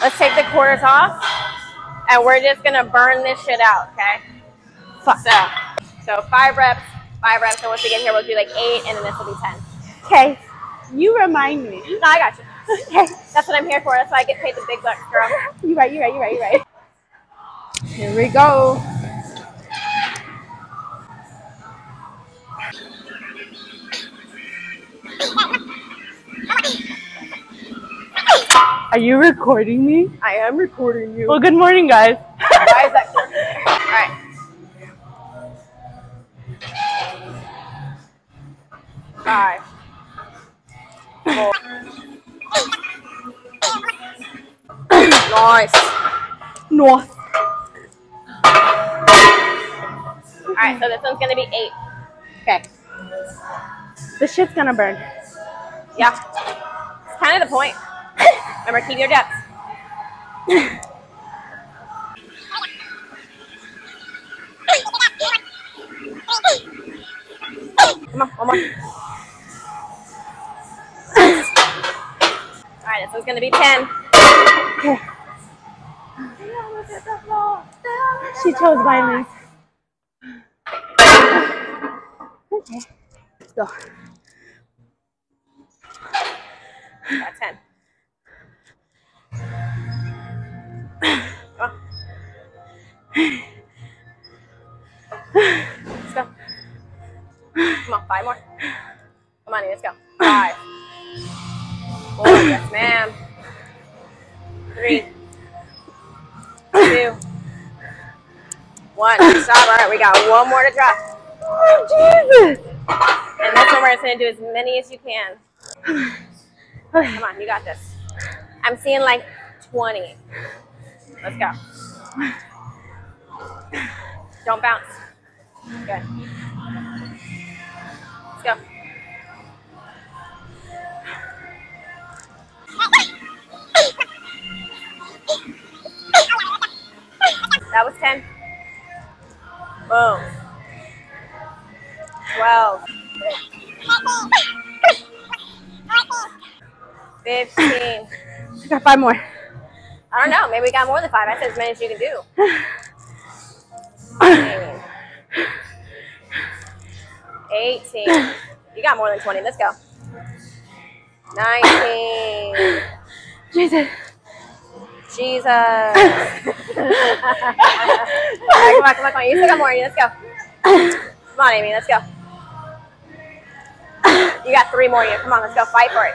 Let's take the quarters off, and we're just gonna burn this shit out, okay? Fuck. So, so five reps, five reps, and once we get here, we'll do like eight, and then this will be ten. Okay. You remind me. No, I got you. Okay. That's what I'm here for. That's why I get paid the big bucks, girl. You right, you right, you right, you right. Here we go. Are you recording me? I am recording you. Well, good morning, guys. Why is that? All right. Five. Four. nice. North. All right, so this one's gonna be eight. Okay. This shit's gonna burn. Yeah. It's kind of the point. Remember, keep your depth. Come on, one more. All right, this one's gonna be 10. Okay. she chose by me. Okay, let's go. Got 10. Let's go. Come on, five more. Come on, let's go. Five. Four, yes, ma'am. Three. Two. One. Stop. All right, we got one more to drop. Oh, Jesus. And this one we're just gonna do as many as you can. Come on, you got this. I'm seeing like 20. Let's go. Don't bounce. Good. Let's go. That was 10. Boom. 12. 15. I got five more. I don't know. Maybe we got more than five. I said as many as you can do. 18. 18. You got more than 20. Let's go. 19. Jesus. Jesus. Right, come on, come on, come on. You still got more. Let's go. Come on, Amy. Let's go. You got three more. You. Come on, let's go. Fight for it.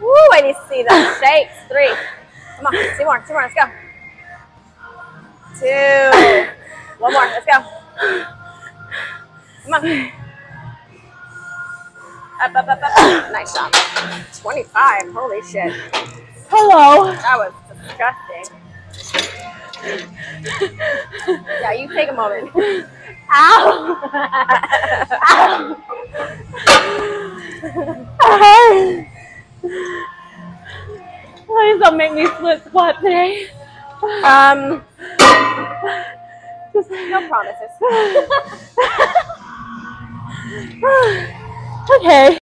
Woo, I need to see the shakes. Three. Come on, two more, two more. Let's go. Two. One more. Let's go. Come on. Up, up, up, up. Nice job. 25. Holy shit. Hello. That was disgusting. yeah, you take a moment. Ow. Ow. Please don't make me split squat today. Um, no promises. okay.